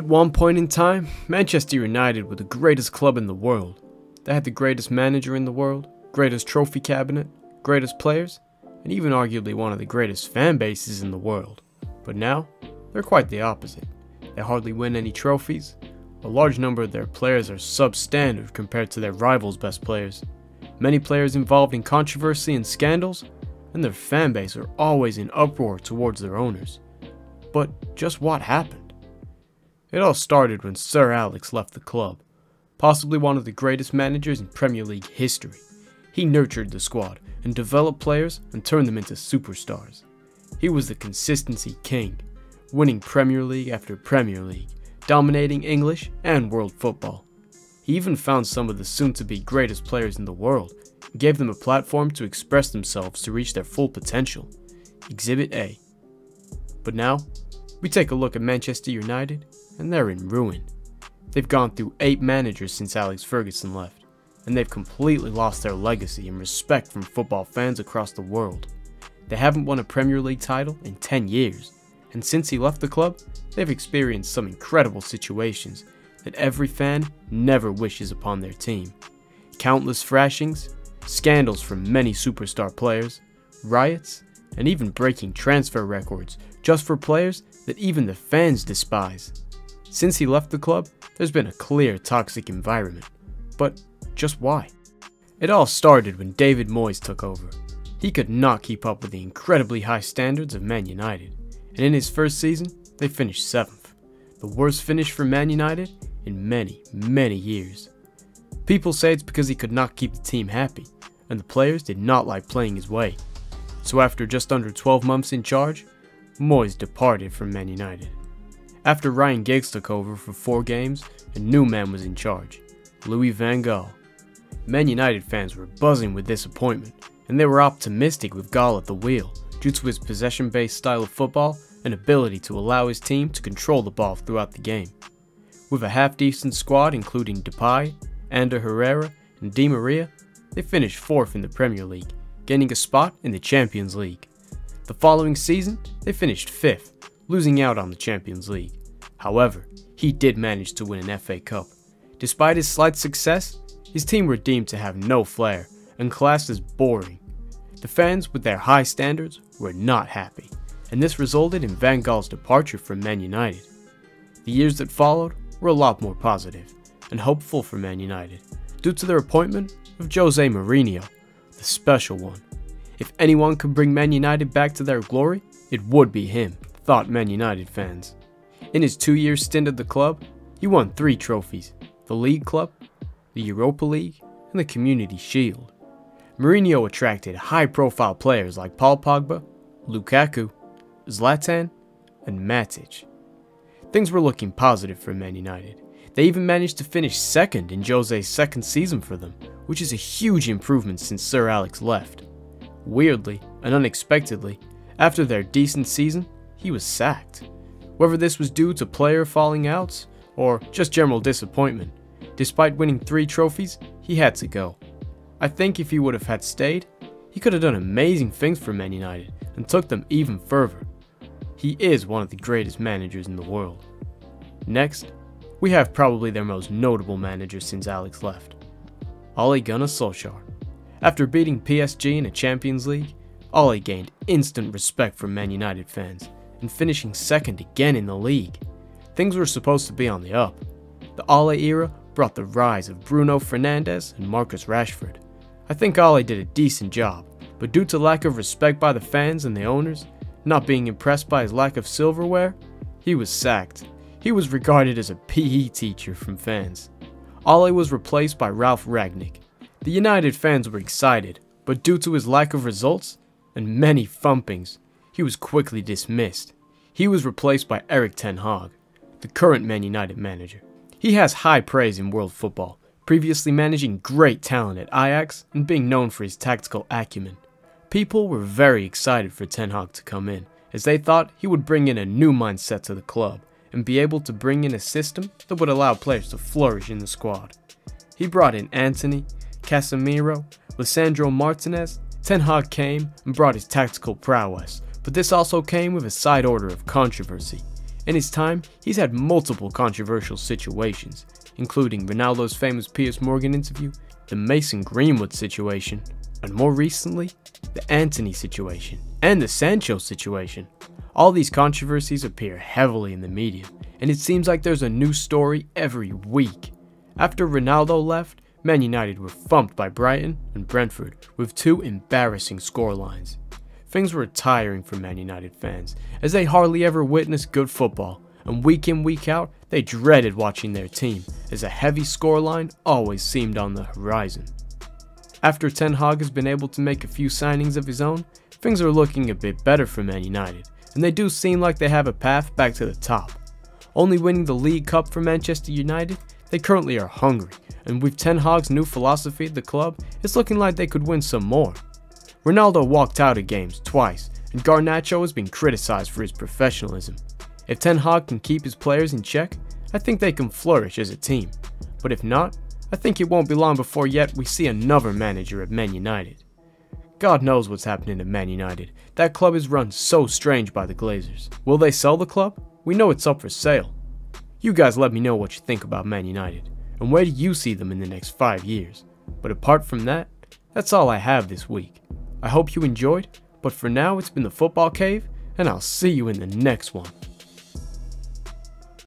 At one point in time, Manchester United were the greatest club in the world. They had the greatest manager in the world, greatest trophy cabinet, greatest players, and even arguably one of the greatest fan bases in the world. But now, they're quite the opposite. They hardly win any trophies. A large number of their players are substandard compared to their rivals' best players. Many players involved in controversy and scandals, and their fan base are always in uproar towards their owners. But just what happened? It all started when Sir Alex left the club, possibly one of the greatest managers in Premier League history. He nurtured the squad and developed players and turned them into superstars. He was the consistency king, winning Premier League after Premier League, dominating English and world football. He even found some of the soon to be greatest players in the world and gave them a platform to express themselves to reach their full potential. Exhibit A. But now, we take a look at Manchester United, and they're in ruin. They've gone through eight managers since Alex Ferguson left, and they've completely lost their legacy and respect from football fans across the world. They haven't won a Premier League title in 10 years, and since he left the club, they've experienced some incredible situations that every fan never wishes upon their team. Countless thrashings, scandals from many superstar players, riots, and even breaking transfer records just for players that even the fans despise. Since he left the club, there's been a clear toxic environment. But just why? It all started when David Moyes took over. He could not keep up with the incredibly high standards of Man United, and in his first season, they finished 7th, the worst finish for Man United in many, many years. People say it's because he could not keep the team happy, and the players did not like playing his way. So after just under 12 months in charge, Moyes departed from Man United. After Ryan Giggs took over for four games, a new man was in charge, Louis van Gaal. Man United fans were buzzing with disappointment, and they were optimistic with Gaal at the wheel due to his possession-based style of football and ability to allow his team to control the ball throughout the game. With a half-decent squad including Depay, Ander Herrera, and Di Maria, they finished fourth in the Premier League, gaining a spot in the Champions League. The following season, they finished fifth, losing out on the Champions League. However, he did manage to win an FA Cup. Despite his slight success, his team were deemed to have no flair and classed as boring. The fans, with their high standards, were not happy, and this resulted in Van Gaal's departure from Man United. The years that followed were a lot more positive and hopeful for Man United, due to their appointment of Jose Mourinho, the special one. If anyone could bring Man United back to their glory, it would be him, thought Man United fans. In his two year stint at the club, he won three trophies the League Cup, the Europa League, and the Community Shield. Mourinho attracted high profile players like Paul Pogba, Lukaku, Zlatan, and Matic. Things were looking positive for Man United. They even managed to finish second in Jose's second season for them, which is a huge improvement since Sir Alex left. Weirdly and unexpectedly, after their decent season, he was sacked. Whether this was due to player falling outs or just general disappointment, despite winning three trophies, he had to go. I think if he would have had stayed, he could have done amazing things for Man United and took them even further. He is one of the greatest managers in the world. Next, we have probably their most notable manager since Alex left, Ole Gunnar Solskjaer. After beating PSG in a Champions League, Ole gained instant respect from Man United fans and finishing second again in the league. Things were supposed to be on the up. The Ole era brought the rise of Bruno Fernandes and Marcus Rashford. I think Ole did a decent job, but due to lack of respect by the fans and the owners, not being impressed by his lack of silverware, he was sacked. He was regarded as a PE teacher from fans. Ole was replaced by Ralf Rangnick. the United fans were excited, but due to his lack of results and many thumpings, he was quickly dismissed. He was replaced by Erik Ten Hag, the current Man United manager. He has high praise in world football, previously managing great talent at Ajax and being known for his tactical acumen. People were very excited for Ten Hag to come in, as they thought he would bring in a new mindset to the club and be able to bring in a system that would allow players to flourish in the squad. He brought in Antony, Casemiro, Lisandro Martinez, Ten Hag came and brought his tactical prowess, but this also came with a side order of controversy. In his time, he's had multiple controversial situations, including Ronaldo's famous Piers Morgan interview, the Mason Greenwood situation, and more recently, the Antony situation, and the Sancho situation. All these controversies appear heavily in the media, and it seems like there's a new story every week. After Ronaldo left, Man United were thumped by Brighton and Brentford with two embarrassing scorelines. Things were tiring for Man United fans, as they hardly ever witnessed good football, and week in week out, they dreaded watching their team, as a heavy scoreline always seemed on the horizon. After Ten Hag has been able to make a few signings of his own, things are looking a bit better for Man United, and they do seem like they have a path back to the top. Only winning the League Cup for Manchester United, they currently are hungry, and with Ten Hag's new philosophy at the club, it's looking like they could win some more. Ronaldo walked out of games twice, and Garnacho has been criticized for his professionalism. If Ten Hag can keep his players in check, I think they can flourish as a team. But if not, I think it won't be long before yet we see another manager at Man United. God knows what's happening at Man United. That club is run so strange by the Glazers. Will they sell the club? We know it's up for sale. You guys let me know what you think about Man United, and where do you see them in the next 5 years. But apart from that, that's all I have this week. I hope you enjoyed, but for now it's been the Football Cave, and I'll see you in the next one.